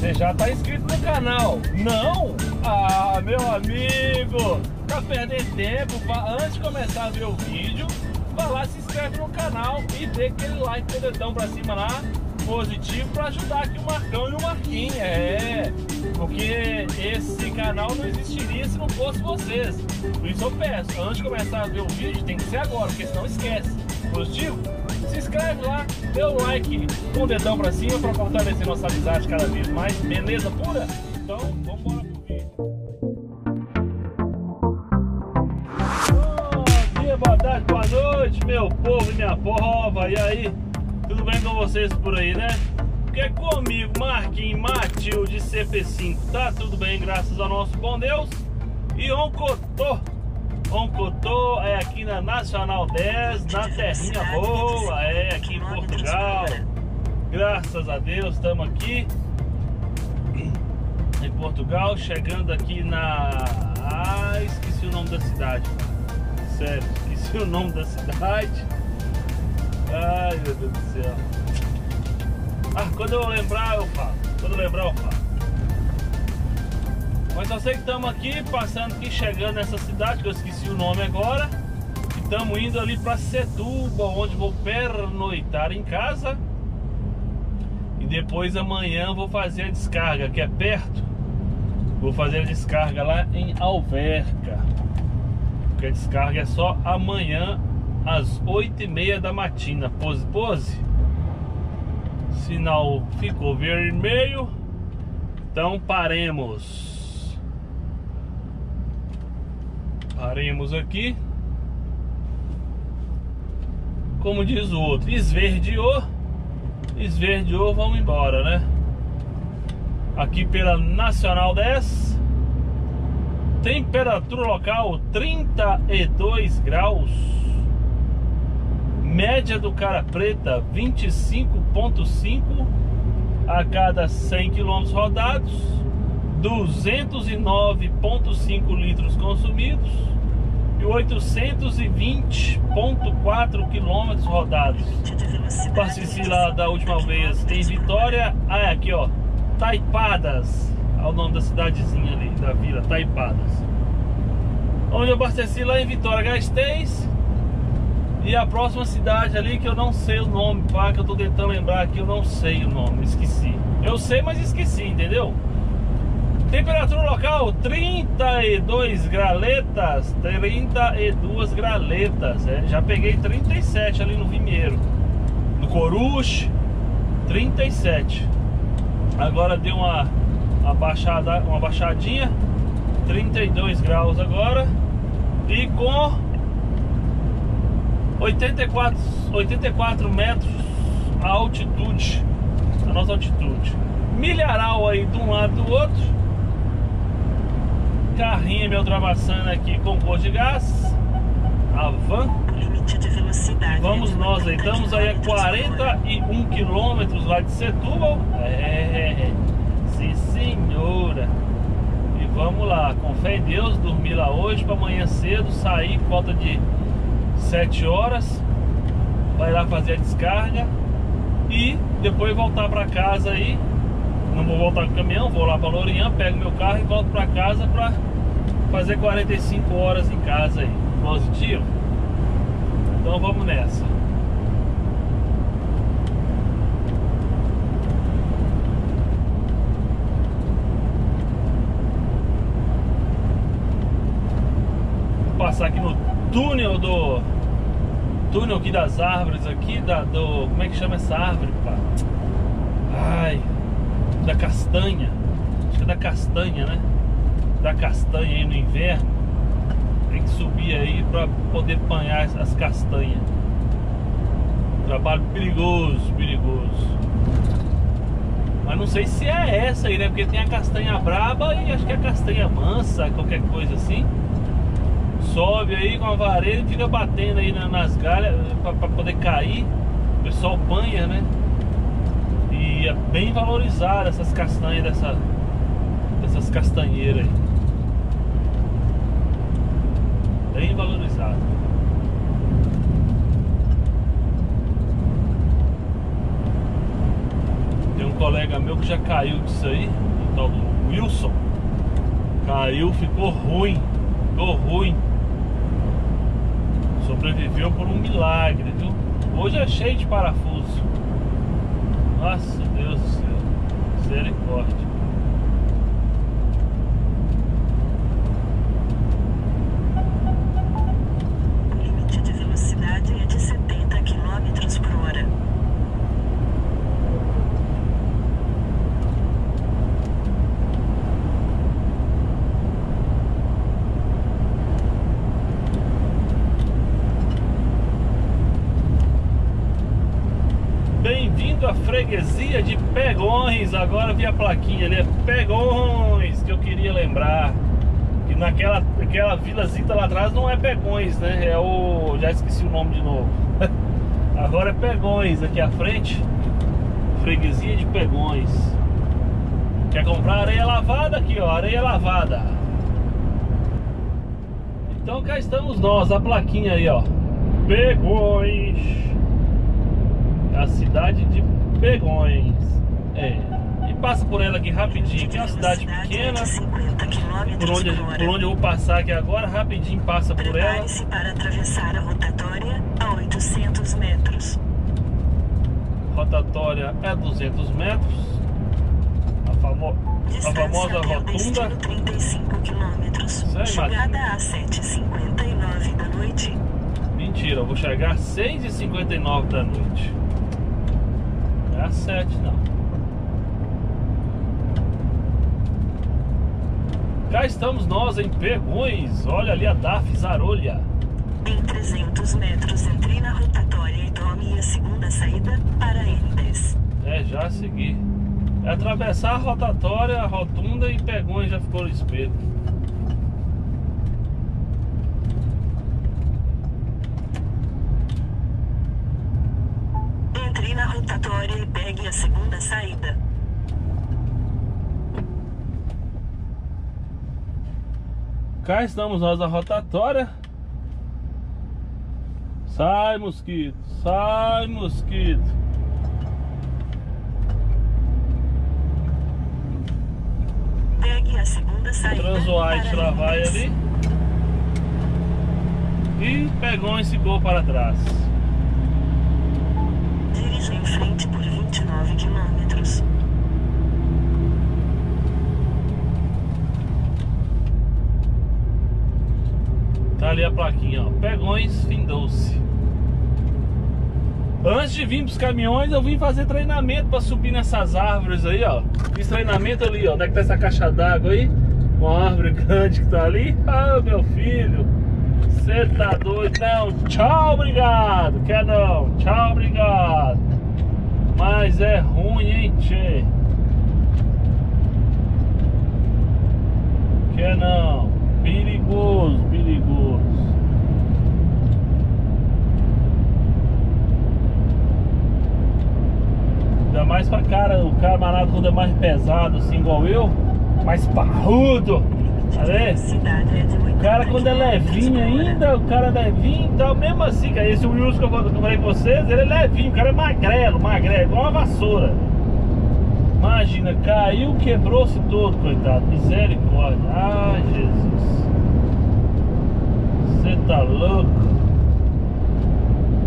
Você já tá inscrito no canal? Não? Ah, meu amigo, tá perdendo tempo. Antes de começar a ver o vídeo, vai lá, se inscreve no canal e dê aquele like o dedão pra cima lá, positivo, pra ajudar aqui o Marcão e o Marquinhos. É, porque esse canal não existiria se não fosse vocês. Por isso eu peço, antes de começar a ver o vídeo, tem que ser agora, porque senão esquece. Positivo? Se inscreve lá, dê um like o dedão pra cima pra fortalecer nossa amizade cada vez mais. Beleza pura? Então, vamos embora pro vídeo. Bom dia, boa tarde, boa noite, meu povo e minha pova. E aí, tudo bem com vocês por aí, né? Porque comigo, Marquinhos Matilde CP5, tá tudo bem, graças ao nosso bom Deus. E Oncotô Oncotô é aqui na Nacional 10, na Terrinha Boa, é aqui em Portugal. Graças a Deus, estamos aqui em Portugal, chegando aqui na. Ah, esqueci o nome da cidade. Sério, esqueci o nome da cidade. Ai meu Deus do céu. Ah, quando eu lembrar eu falo. Quando eu lembrar eu falo. Mas só sei que estamos aqui, passando aqui, chegando nessa cidade, que eu esqueci o nome agora. Estamos indo ali para Setúbal, onde vou pernoitar em casa. E depois amanhã vou fazer a descarga, que é perto. Vou fazer a descarga lá em Alverca. Porque a descarga é só amanhã, às 8h30 da matina. Pose, pose. Sinal ficou vermelho. Então paremos. Paremos aqui. Como diz o outro, esverdeou. Esverdeou, vamos embora, né? Aqui pela Nacional 10. Temperatura local 32 graus. Média do cara preta 25.5 a cada 100 km rodados. 209,5 litros consumidos e 820,4 quilômetros rodados. Passei lá da última vez em Vitória. Ah, é aqui ó, Taipadas, é o nome da cidadezinha ali, da vila, Taipadas. Onde eu abasteci lá em Vitória, Gasteiz. E a próxima cidade ali que eu não sei o nome, pá, que eu tô tentando lembrar aqui, eu não sei o nome, esqueci. Eu sei, mas esqueci, entendeu? Temperatura local 32 graletas, 32 graletas. É, já peguei 37 ali no Vimieiro. No Coruche, 37. Agora deu uma, uma baixada, uma baixadinha, 32 graus agora. E com 84, 84 metros a altitude, a nossa altitude. Milharal aí de um lado do outro carrinho meu ultrapassando aqui com posto de gás. A van. Limite de velocidade. Vamos nós aí. Estamos aí a 41 quilômetros lá de Setúbal. É, sim senhora. E vamos lá, com fé em Deus, dormir lá hoje para amanhã cedo, sair por volta de 7 horas. Vai lá fazer a descarga e depois voltar para casa aí. Não vou voltar com o caminhão, vou lá para Lourinhã, pego meu carro e volto para casa para fazer 45 horas em casa aí. Positivo? Então vamos nessa. Vou passar aqui no túnel do túnel aqui das árvores aqui da do como é que chama essa árvore, pá? Ai, da castanha. Acho que é da castanha, né? da castanha aí no inverno, tem que subir aí para poder apanhar as castanhas. Trabalho perigoso, perigoso. Mas não sei se é essa aí, né? Porque tem a castanha braba e acho que é a castanha mansa, qualquer coisa assim. Sobe aí com a vareira e fica batendo aí nas galhas para poder cair. O pessoal banha, né? E é bem valorizada essas castanhas dessa, dessas castanheiras aí. bem valorizado. Tem um colega meu que já caiu disso aí, o tal do Wilson. Caiu, ficou ruim. Ficou ruim. Sobreviveu por um milagre, viu? Hoje é cheio de parafuso. Nossa Deus do céu. Misericórdia. freguesia de Agora vi a plaquinha ali, é Pegões, que eu queria lembrar. Que naquela aquela vilazita lá atrás não é Pegões, né? É o. Já esqueci o nome de novo. Agora é Pegões aqui à frente. Freguesia de Pegões. Quer comprar areia lavada aqui, ó, areia lavada. Então cá estamos nós, a plaquinha aí, ó. Pegões. A cidade de Pegões. É. Passa por ela aqui rapidinho, que é uma cidade pequena. Por onde, por onde eu vou passar aqui agora, rapidinho passa por ela. para atravessar a rotatória a 800 metros. Rotatória é 200 metros. A, famo a famosa rotunda. 35 quilômetros. Chegada às 7h59 da noite. Mentira, eu vou chegar às 6h59 da noite a 7 não. Cá estamos nós em Pegões. Olha ali a DAF Zarolha. Em 300 metros, entre na rotatória e tome a segunda saída para N10. É, já segui. É atravessar a rotatória, a rotunda e Pegões já ficou no espelho. rotatória e pegue a segunda saída. Cá estamos nós na rotatória. Sai, mosquito. Sai, mosquito. Pegue a segunda saída. Transoite lá vai ali. E pegou esse gol para trás em frente por 29 quilômetros. Ali a plaquinha, ó. Pegões findou-se. Antes de vir pros caminhões, eu vim fazer treinamento para subir nessas árvores aí, ó. Fiz treinamento ali, ó. Onde é que tá essa caixa d'água aí? Uma árvore grande que tá ali. Ah, meu filho. Você tá doido? Não. Tchau, obrigado. Quer não? Tchau, obrigado. Mas é ruim, hein, tchê? Quer não? Perigoso. Ainda mais pra cara, o camarada quando é mais pesado, assim, igual eu, mais parrudo. Tá vendo? O cara quando é levinho ainda, o cara é levinho e tal, mesmo assim, cara, esse Wilson que eu falei com vocês, ele é levinho, o cara é magrelo, magrelo, igual uma vassoura. Imagina, caiu, quebrou-se todo, coitado. Misericórdia. Ai, Jesus. Você tá louco.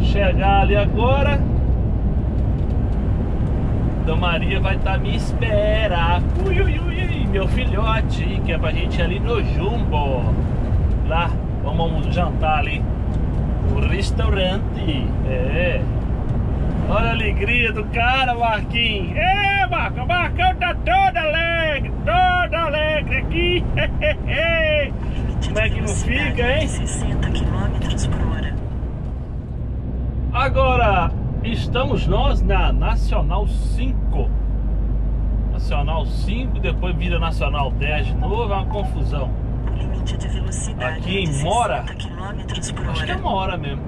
Chegar ali agora. Dona Maria vai estar tá me esperar. Ui, ui, ui meu filhote, que é pra gente ir ali no Jumbo. Lá, vamos jantar ali. O restaurante. É. Olha a alegria do cara, Marquinhos. É, Marco, Marcão tá todo alegre, todo alegre aqui. Como é que não fica, hein? 60 km por hora. Agora, estamos nós na Nacional 5. Nacional 5, depois vira Nacional 10 de novo, é uma confusão. Limite de velocidade Aqui em Mora, acho que é Mora mesmo.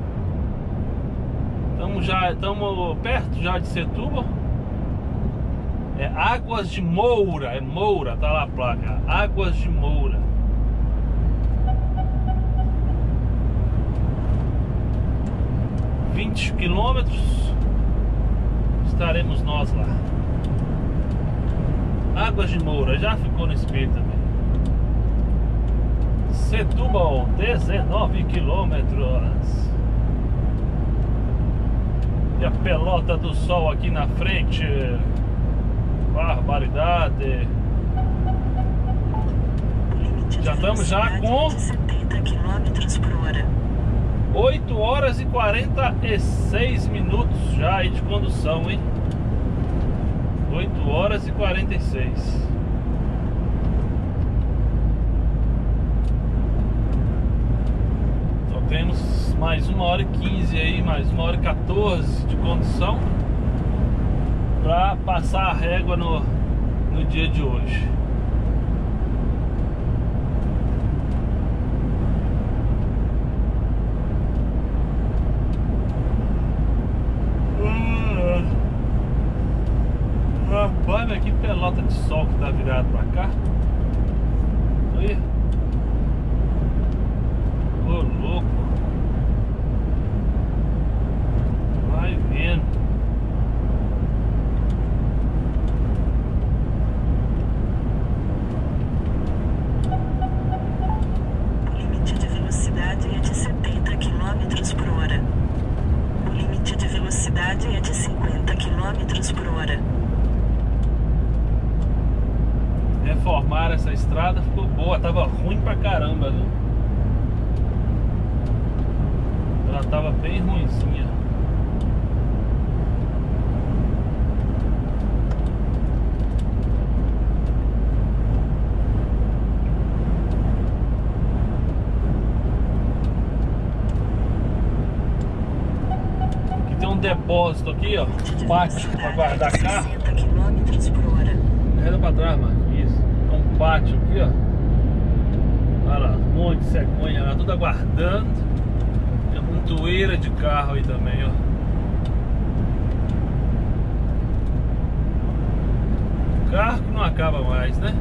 Estamos já, estamos perto já de Setúbal. É Águas de Moura, é Moura, tá lá a placa. Águas de Moura. Vinte quilômetros estaremos nós lá. Águas de Moura, já ficou no espelho também. Setúbal, 19 quilômetros. E a pelota do sol aqui na frente. Barbaridade. Já estamos já com 70 km por hora. 8 horas e 46 minutos já aí de condução, hein? 8 horas e 46. Só temos mais 1 hora e 15 aí, mais 1 hora e 14 de condução para passar a régua no, no dia de hoje. Rapaz, mas que pelota de sol que tá virado pra cá. Aí. Ô louco. Vai vendo. O limite de velocidade é de 70 km por hora. O limite de velocidade é de 50 km por hora. Reformaram essa estrada, ficou boa. Tava ruim pra caramba, viu? Ela tava bem ruimzinha. Aqui tem um depósito aqui, ó. Pátio pra velocidade guardar carro. 60 km por hora. Reda pra trás, mano. Isso. É um pátio aqui, ó. Olha lá, um monte de cegonha lá, tudo aguardando. Montoeira de carro aí também, ó. Carro que não acaba mais, né?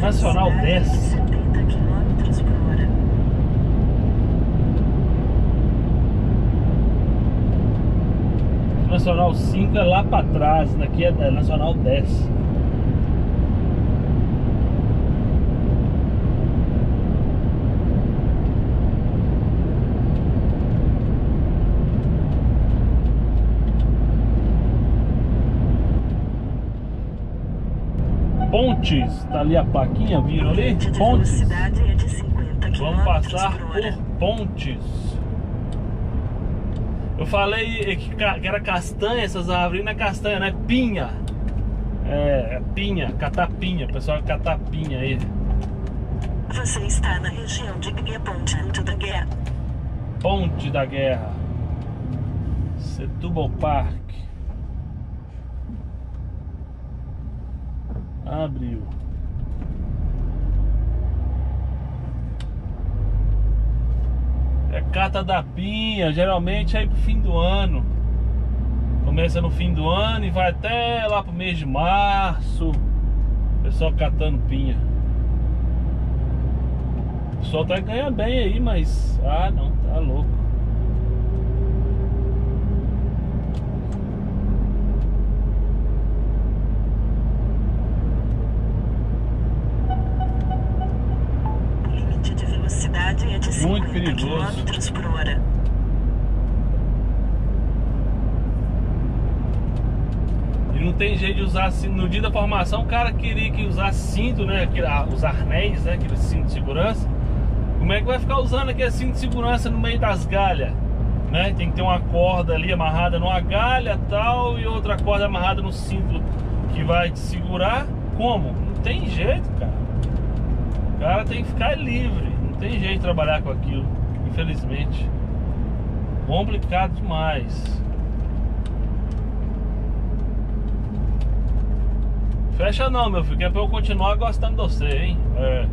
Nacional velocidade é de 10. 70 km por hora. Nacional 5 é lá pra trás, daqui é é Nacional 10. Pontes, tá ali a plaquinha, viram ali? Pontes. é de 50 km Vamos passar por pontes. Eu falei que, era castanha essas árvores, não é castanha, não é pinha. É, é pinha, catapinha, pessoal catapinha aí. Você está na região de Ponte da Guerra. Ponte da Guerra. Setúbal Park. Abriu. É cata da pinha, geralmente é aí pro fim do ano. Começa no fim do ano e vai até lá pro mês de março. Pessoal catando pinha. O pessoal tá ganhando bem aí, mas. Ah não, tá louco. O limite de velocidade é de 50 Muito perigoso. km por hora. E não tem jeito de usar assim. No dia da formação, o cara queria que usasse cinto, né? Os arnéis, né? Aquele cinto de segurança. Como é que vai ficar usando aquele cinto de segurança no meio das galhas? Né? Tem que ter uma corda ali amarrada numa galha tal e outra corda amarrada no cinto que vai te segurar. Como? Não tem jeito, cara. O cara tem que ficar livre. Tem jeito de trabalhar com aquilo, infelizmente. Complicado demais. Fecha não, meu filho, que é pra eu continuar gostando de você, hein? É.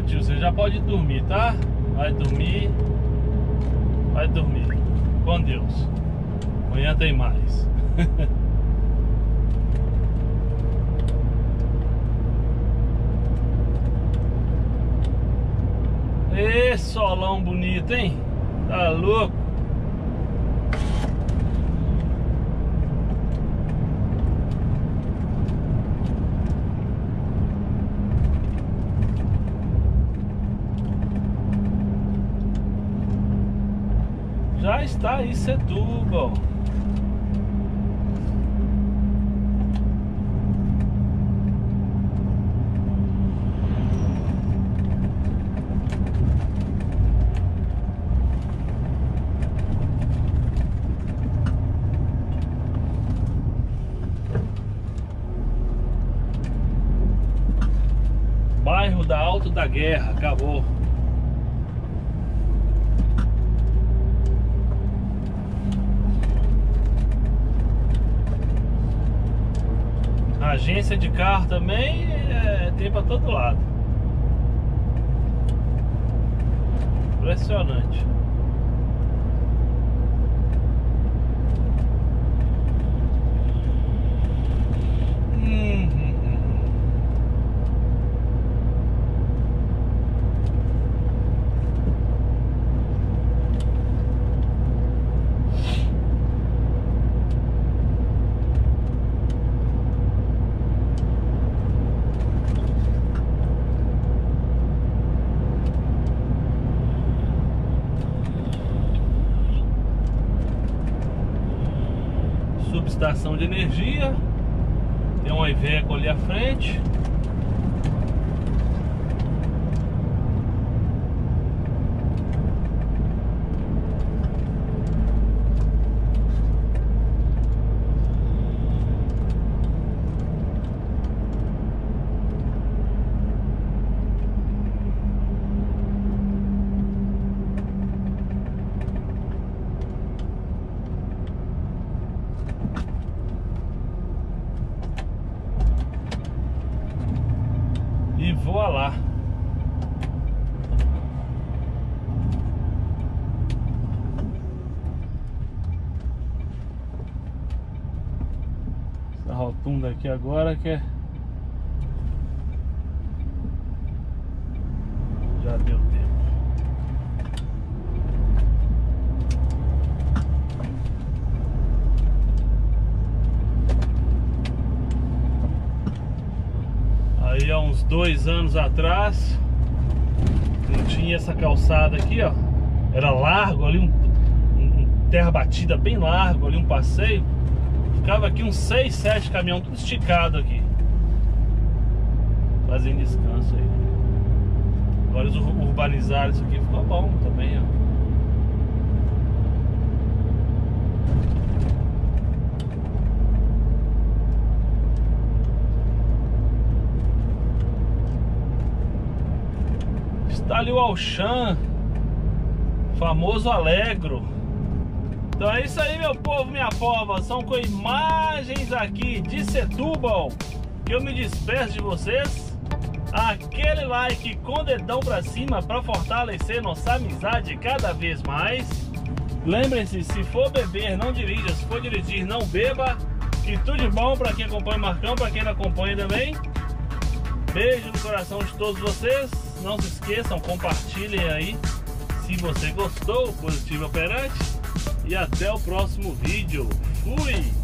Matheus, você já pode dormir, tá? Vai dormir. Vai dormir. Com Deus. Amanhã tem mais. Ê, solão bonito, hein? Tá louco? Já está aí Setúbal. Bairro da Alto da Guerra, acabou. Agência de carro também é, tem pra todo lado. Impressionante. Hum, Subestação de energia. aqui agora que é... Já deu tempo. Aí há uns dois anos atrás não tinha essa calçada aqui, ó. Era largo ali, um, um terra batida bem largo ali, um passeio. Ficava aqui uns 6, 7 caminhões, tudo esticado aqui. Fazendo descanso aí. Agora eles urbanizaram isso aqui, ficou bom também, ó. Está ali o Alchan, famoso Alegro. Então é isso aí, meu povo, minha pova. São com imagens aqui de Setúbal que eu me despeço de vocês. Aquele like com dedão pra cima para fortalecer nossa amizade cada vez mais. Lembrem-se, se for beber, não dirija. Se for dirigir, não beba. E tudo de bom para quem acompanha o Marcão, para quem não acompanha também. Beijo no coração de todos vocês. Não se esqueçam, compartilhem aí se você gostou, positivo operante. E até o próximo vídeo. Fui!